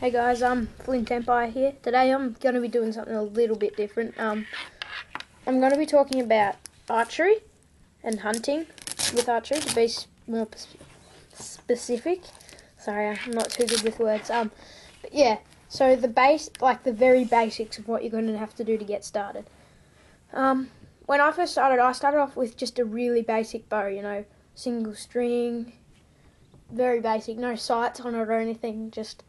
Hey guys, I'm Flint Empire here. Today I'm going to be doing something a little bit different. Um, I'm going to be talking about archery and hunting with archery to be more specific. Sorry, I'm not too good with words. Um, but yeah, so the base, like the very basics of what you're going to have to do to get started. Um, when I first started, I started off with just a really basic bow, you know, single string, very basic, no sights on it or anything, just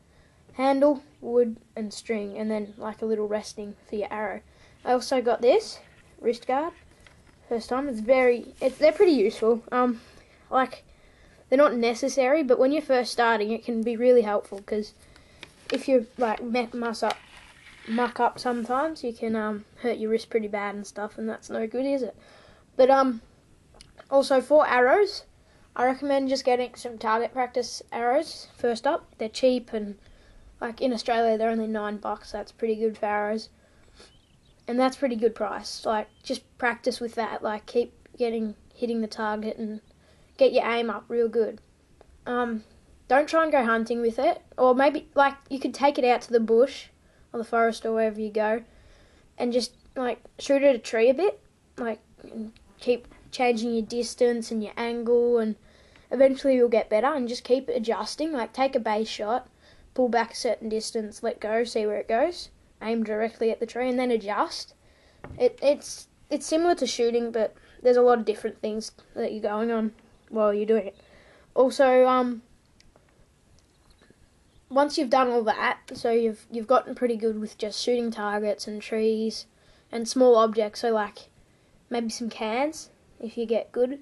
handle, wood, and string, and then like a little resting for your arrow. I also got this wrist guard. First time, it's very, they're pretty useful. Um, like they're not necessary, but when you're first starting, it can be really helpful because if you like mess up, muck up sometimes, you can um hurt your wrist pretty bad and stuff, and that's no good, is it? But um, also for arrows. I recommend just getting some target practice arrows first up. They're cheap and like in Australia, they're only nine bucks. That's pretty good for arrows, and that's pretty good price. Like just practice with that. Like keep getting hitting the target and get your aim up real good. Um, don't try and go hunting with it, or maybe like you could take it out to the bush or the forest or wherever you go, and just like shoot at a tree a bit, like keep changing your distance and your angle, and eventually you'll get better. And just keep adjusting. Like take a base shot pull back a certain distance, let go, see where it goes, aim directly at the tree, and then adjust. It, it's it's similar to shooting, but there's a lot of different things that you're going on while you're doing it. Also, um, once you've done all that, so you've you've gotten pretty good with just shooting targets and trees and small objects, so like maybe some cans if you get good.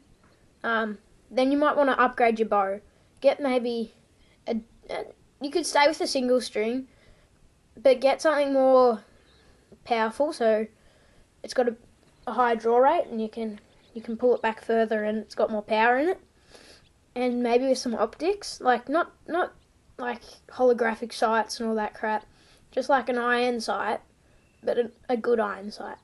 Um, then you might want to upgrade your bow. Get maybe a, a you could stay with a single string, but get something more powerful. So it's got a, a high draw rate, and you can you can pull it back further, and it's got more power in it. And maybe with some optics, like not not like holographic sights and all that crap, just like an iron sight, but a, a good iron sight.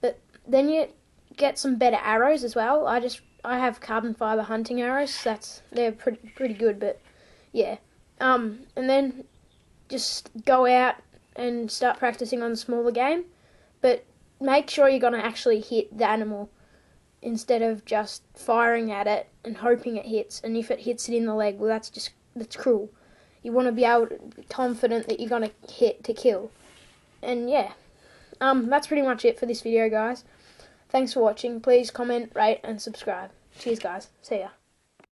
But then you get some better arrows as well. I just I have carbon fiber hunting arrows. That's they're pretty pretty good, but yeah. Um, and then just go out and start practicing on smaller game, but make sure you're going to actually hit the animal instead of just firing at it and hoping it hits. And if it hits it in the leg, well, that's just that's cruel. You want to be able to be confident that you're going to hit to kill. And yeah, um, that's pretty much it for this video, guys. Thanks for watching. Please comment, rate, and subscribe. Cheers, guys. See ya.